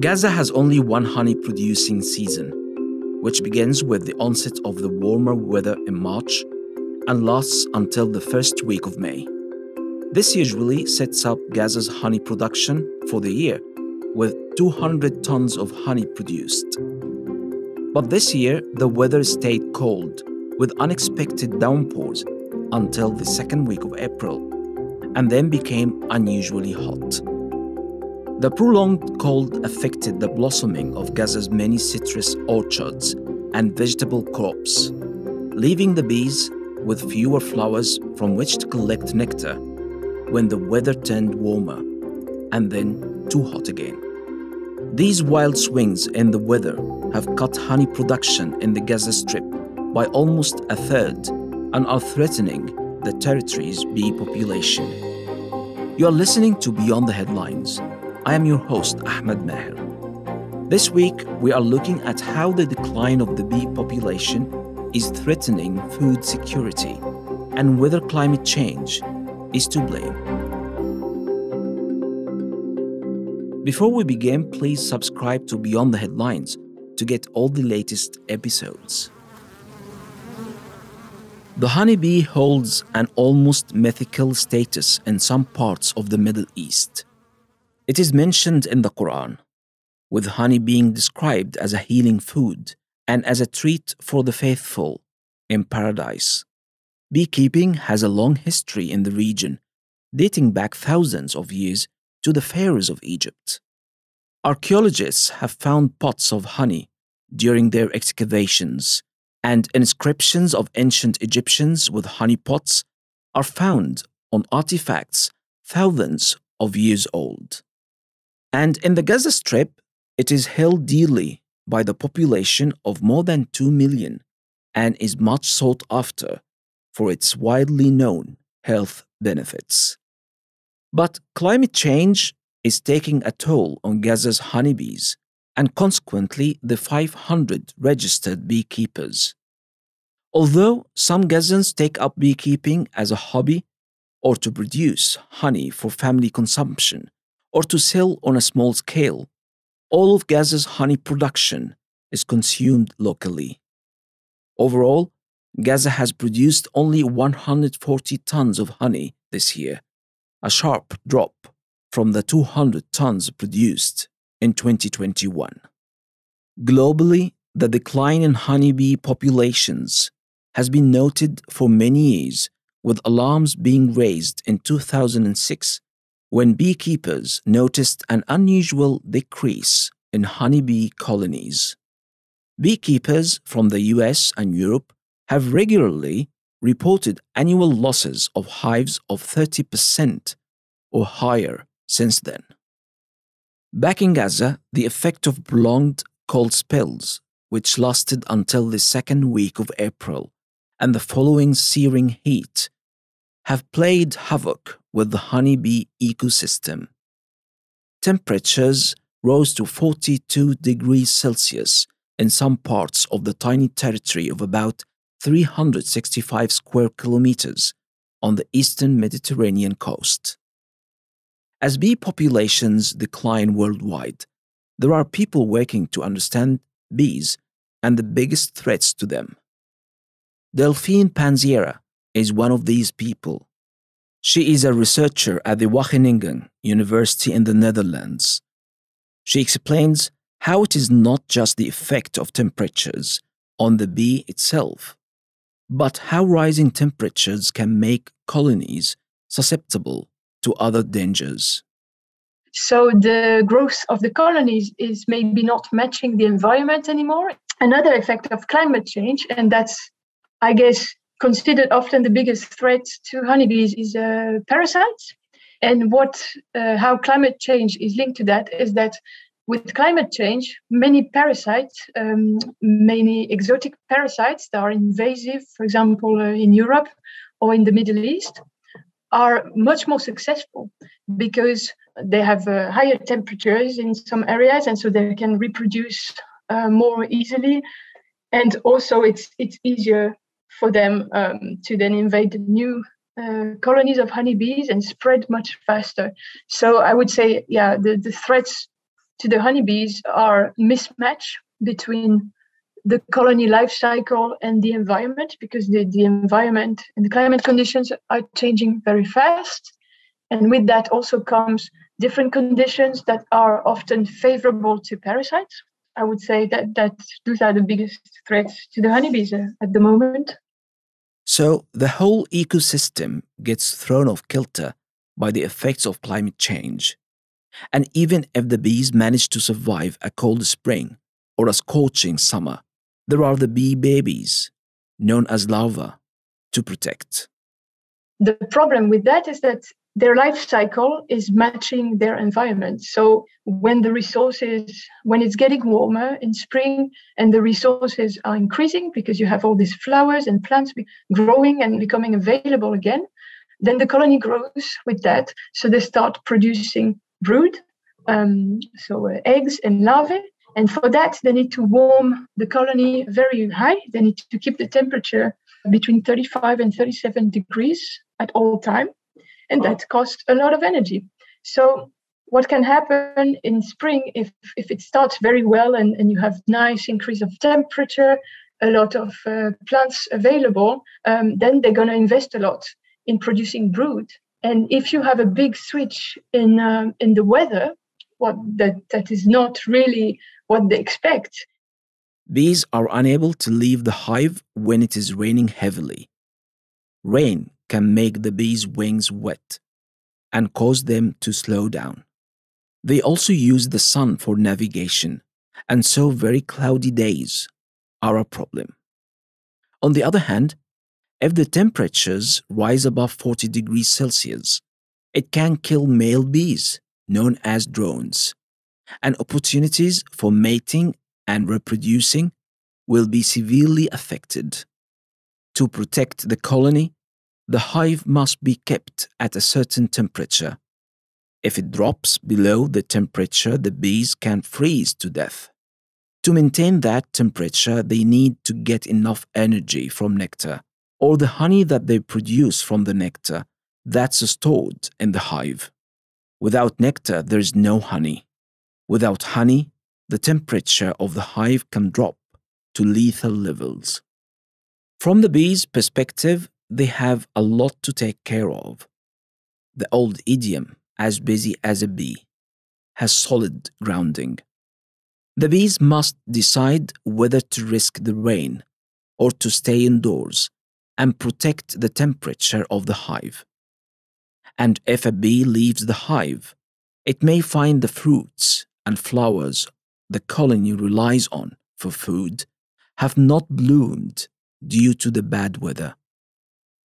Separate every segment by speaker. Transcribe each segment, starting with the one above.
Speaker 1: Gaza has only one honey producing season, which begins with the onset of the warmer weather in March and lasts until the first week of May. This usually sets up Gaza's honey production for the year, with 200 tons of honey produced. But this year, the weather stayed cold, with unexpected downpours until the second week of April, and then became unusually hot. The prolonged cold affected the blossoming of Gaza's many citrus orchards and vegetable crops, leaving the bees with fewer flowers from which to collect nectar when the weather turned warmer and then too hot again. These wild swings in the weather have cut honey production in the Gaza Strip by almost a third and are threatening the territory's bee population. You are listening to Beyond the Headlines I am your host, Ahmed Maher. This week, we are looking at how the decline of the bee population is threatening food security and whether climate change is to blame. Before we begin, please subscribe to Beyond the Headlines to get all the latest episodes. The honeybee holds an almost mythical status in some parts of the Middle East. It is mentioned in the Quran, with honey being described as a healing food and as a treat for the faithful in paradise. Beekeeping has a long history in the region, dating back thousands of years to the pharaohs of Egypt. Archaeologists have found pots of honey during their excavations, and inscriptions of ancient Egyptians with honey pots are found on artifacts thousands of years old. And in the Gaza Strip, it is held dearly by the population of more than 2 million and is much sought after for its widely known health benefits. But climate change is taking a toll on Gaza's honeybees and consequently the 500 registered beekeepers. Although some Gazans take up beekeeping as a hobby or to produce honey for family consumption, or to sell on a small scale. All of Gaza's honey production is consumed locally. Overall, Gaza has produced only 140 tons of honey this year, a sharp drop from the 200 tons produced in 2021. Globally, the decline in honeybee populations has been noted for many years, with alarms being raised in 2006 when beekeepers noticed an unusual decrease in honeybee colonies. Beekeepers from the US and Europe have regularly reported annual losses of hives of 30% or higher since then. Back in Gaza, the effect of prolonged cold spells, which lasted until the second week of April, and the following searing heat have played havoc with the honeybee ecosystem. Temperatures rose to 42 degrees Celsius in some parts of the tiny territory of about 365 square kilometers on the eastern Mediterranean coast. As bee populations decline worldwide, there are people working to understand bees and the biggest threats to them. Delphine Panziera is one of these people. She is a researcher at the Wageningen University in the Netherlands. She explains how it is not just the effect of temperatures on the bee itself, but how rising temperatures can make colonies susceptible to other dangers.
Speaker 2: So the growth of the colonies is maybe not matching the environment anymore. Another effect of climate change, and that's, I guess, considered often the biggest threat to honeybees is uh, parasites. And what, uh, how climate change is linked to that is that with climate change, many parasites, um, many exotic parasites that are invasive, for example, uh, in Europe or in the Middle East, are much more successful because they have uh, higher temperatures in some areas, and so they can reproduce uh, more easily. And also, it's it's easier for them um, to then invade new uh, colonies of honeybees and spread much faster. So I would say, yeah, the, the threats to the honeybees are mismatch between the colony life cycle and the environment because the, the environment and the climate conditions are changing very fast. And with that also comes different conditions that are often favorable to parasites. I would say that, that those are the biggest threats to the honeybees uh, at the moment.
Speaker 1: So the whole ecosystem gets thrown off kilter by the effects of climate change. And even if the bees manage to survive a cold spring or a scorching summer, there are the bee babies, known as larvae, to protect.
Speaker 2: The problem with that is that their life cycle is matching their environment. So when the resources, when it's getting warmer in spring and the resources are increasing because you have all these flowers and plants growing and becoming available again, then the colony grows with that. So they start producing brood, um, so uh, eggs and larvae. And for that, they need to warm the colony very high. They need to keep the temperature between 35 and 37 degrees at all time. And that costs a lot of energy. So what can happen in spring if, if it starts very well and, and you have nice increase of temperature, a lot of uh, plants available, um, then they're going to invest a lot in producing brood. And if you have a big switch in um, in the weather, what that that is not really what they expect.
Speaker 1: Bees are unable to leave the hive when it is raining heavily. Rain can make the bees' wings wet and cause them to slow down. They also use the sun for navigation, and so very cloudy days are a problem. On the other hand, if the temperatures rise above 40 degrees Celsius, it can kill male bees, known as drones, and opportunities for mating and reproducing will be severely affected. To protect the colony, the hive must be kept at a certain temperature. If it drops below the temperature, the bees can freeze to death. To maintain that temperature, they need to get enough energy from nectar or the honey that they produce from the nectar that's stored in the hive. Without nectar, there is no honey. Without honey, the temperature of the hive can drop to lethal levels. From the bees' perspective, they have a lot to take care of. The old idiom, as busy as a bee, has solid grounding. The bees must decide whether to risk the rain or to stay indoors and protect the temperature of the hive. And if a bee leaves the hive, it may find the fruits and flowers the colony relies on for food have not bloomed due to the bad weather.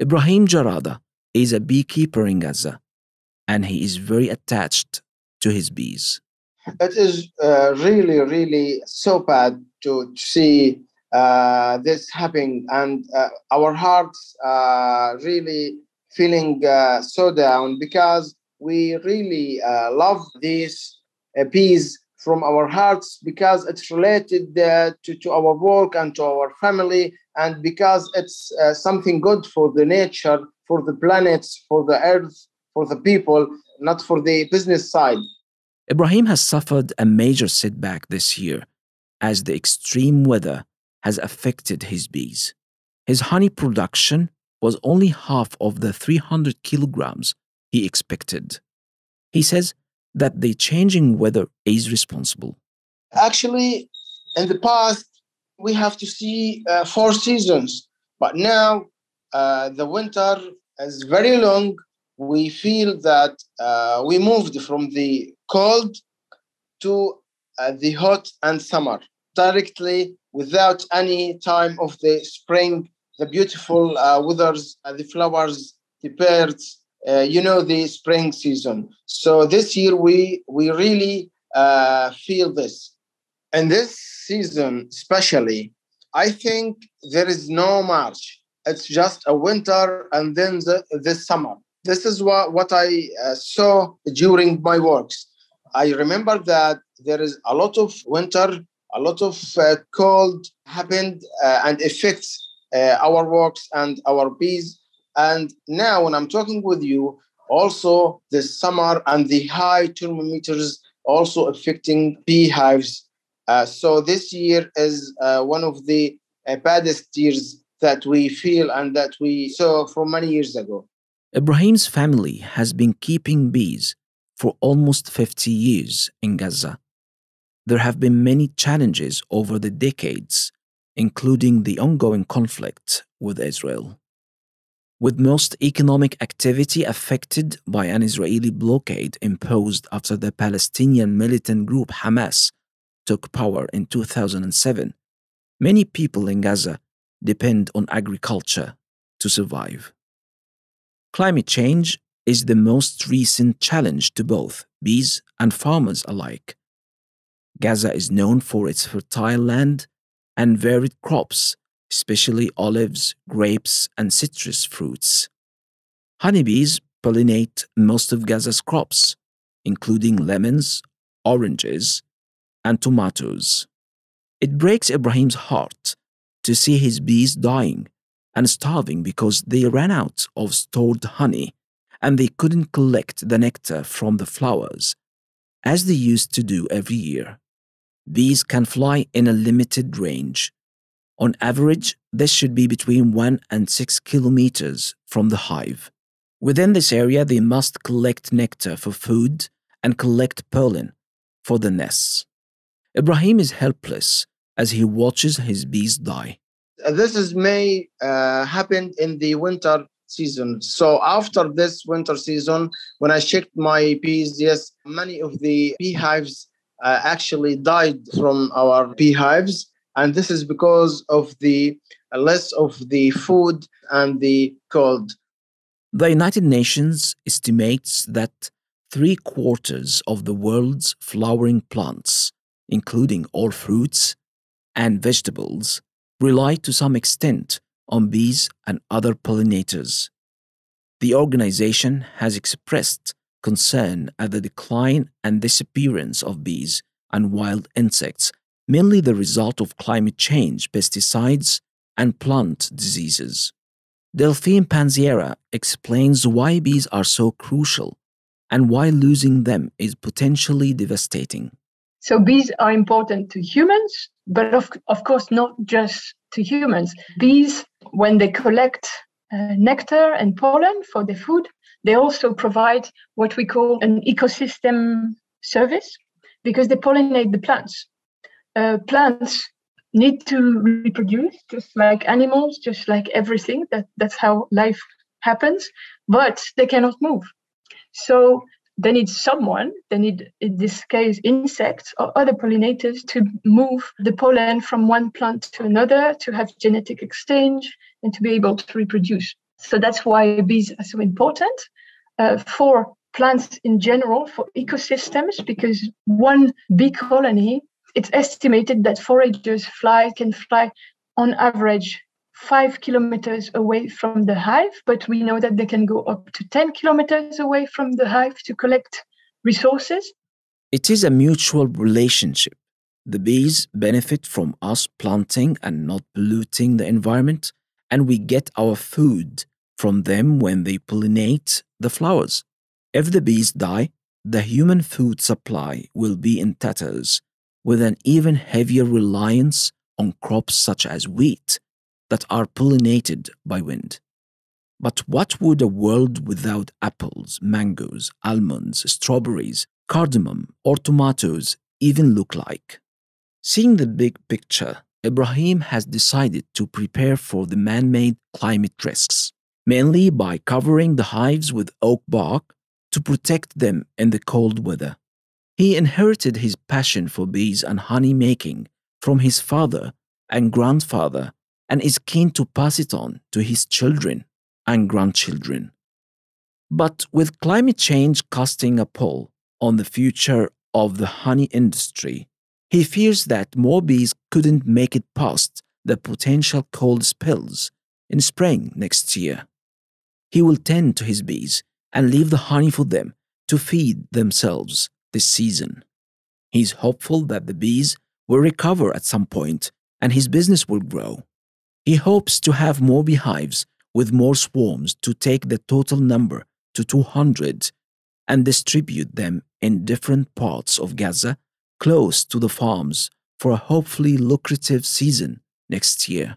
Speaker 1: Ibrahim Jarada is a beekeeper in Gaza, and he is very attached to his bees.
Speaker 3: It is uh, really, really so bad to see uh, this happening, and uh, our hearts are really feeling uh, so down because we really uh, love these uh, bees from our hearts because it's related uh, to, to our work and to our family and because it's uh, something good for the nature for the planets for the earth for the people not for the business side.
Speaker 1: Ibrahim has suffered a major setback this year as the extreme weather has affected his bees. His honey production was only half of the 300 kilograms he expected. He says that the changing weather is responsible?
Speaker 3: Actually, in the past, we have to see uh, four seasons, but now uh, the winter is very long. We feel that uh, we moved from the cold to uh, the hot and summer directly without any time of the spring, the beautiful uh, weathers, uh, the flowers, the birds, uh, you know the spring season. So this year we we really uh, feel this, and this season especially, I think there is no March. It's just a winter and then the, this summer. This is what what I uh, saw during my works. I remember that there is a lot of winter, a lot of uh, cold happened uh, and affects our works and our bees and now, when I'm talking with you, also the summer and the high thermometers also affecting beehives. Uh, so this year is uh, one of the uh, baddest years that we feel and that we saw from many years ago.
Speaker 1: Ibrahim's family has been keeping bees for almost 50 years in Gaza. There have been many challenges over the decades, including the ongoing conflict with Israel. With most economic activity affected by an Israeli blockade imposed after the Palestinian militant group Hamas took power in 2007, many people in Gaza depend on agriculture to survive. Climate change is the most recent challenge to both bees and farmers alike. Gaza is known for its fertile land and varied crops, especially olives, grapes, and citrus fruits. Honeybees pollinate most of Gaza's crops, including lemons, oranges, and tomatoes. It breaks Ibrahim's heart to see his bees dying and starving because they ran out of stored honey and they couldn't collect the nectar from the flowers, as they used to do every year. Bees can fly in a limited range. On average, this should be between 1 and 6 kilometers from the hive. Within this area, they must collect nectar for food and collect pollen for the nests. Ibrahim is helpless as he watches his bees die.
Speaker 3: This is may uh, happen in the winter season. So after this winter season, when I checked my bees, yes, many of the beehives uh, actually died from our beehives, and this is because of the uh, less of the food and the cold.
Speaker 1: The United Nations estimates that three quarters of the world's flowering plants, including all fruits and vegetables, rely to some extent on bees and other pollinators. The organization has expressed concern at the decline and disappearance of bees and wild insects, mainly the result of climate change, pesticides, and plant diseases. Delphine Panziera explains why bees are so crucial and why losing them is potentially devastating.
Speaker 2: So, bees are important to humans, but of, of course, not just to humans. Bees, when they collect uh, nectar and pollen for the food, they also provide what we call an ecosystem service because they pollinate the plants. Uh, plants need to reproduce just like animals, just like everything. That, that's how life happens, but they cannot move. So they need someone, they need, in this case, insects or other pollinators to move the pollen from one plant to another, to have genetic exchange, and to be able to reproduce. So that's why bees are so important uh, for plants in general, for ecosystems, because one bee colony, it's estimated that foragers fly can fly on average five kilometers away from the hive, but we know that they can go up to 10 kilometers away from the hive to collect resources.
Speaker 1: It is a mutual relationship. The bees benefit from us planting and not polluting the environment, and we get our food from them when they pollinate the flowers. If the bees die, the human food supply will be in tatters, with an even heavier reliance on crops such as wheat that are pollinated by wind. But what would a world without apples, mangoes, almonds, strawberries, cardamom, or tomatoes even look like? Seeing the big picture, Ibrahim has decided to prepare for the man made climate risks, mainly by covering the hives with oak bark to protect them in the cold weather. He inherited his passion for bees and honey making from his father and grandfather and is keen to pass it on to his children and grandchildren. But with climate change casting a pall on the future of the honey industry, he fears that more bees couldn't make it past the potential cold spells in spring next year. He will tend to his bees and leave the honey for them to feed themselves this season. He is hopeful that the bees will recover at some point and his business will grow. He hopes to have more beehives with more swarms to take the total number to 200 and distribute them in different parts of Gaza, close to the farms, for a hopefully lucrative season next year.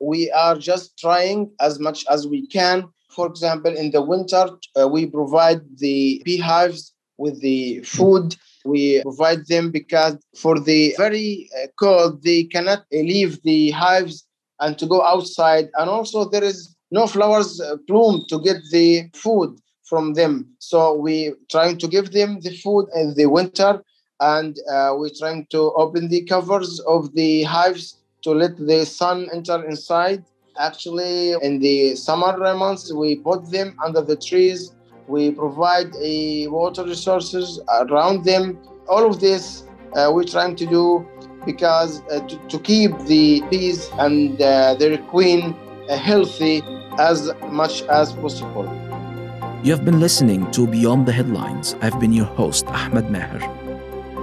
Speaker 3: We are just trying as much as we can. For example, in the winter, uh, we provide the beehives with the food. We provide them because for the very uh, cold, they cannot leave the hives and to go outside. And also, there is no flowers uh, bloom to get the food from them. So we trying to give them the food in the winter, and uh, we're trying to open the covers of the hives to let the sun enter inside. Actually, in the summer months, we put them under the trees. We provide a water resources around them. All of this uh, we're trying to do because uh, to, to, keep the bees and uh, their queen healthy as much as possible.
Speaker 1: You have been listening to Beyond the Headlines. I've been your host, Ahmed Maher.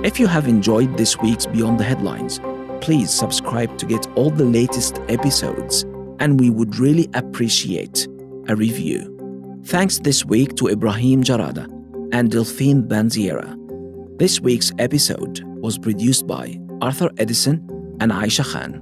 Speaker 1: If you have enjoyed this week's Beyond the Headlines, please subscribe to get all the latest episodes, and we would really appreciate a review. Thanks this week to Ibrahim Jarada and Delphine Panziera. This week's episode was produced by Arthur Edison and Aisha Khan.